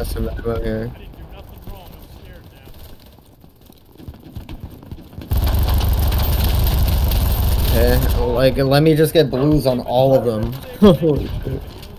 That's a here. I yeah. Okay, like let me just get blues on all of them.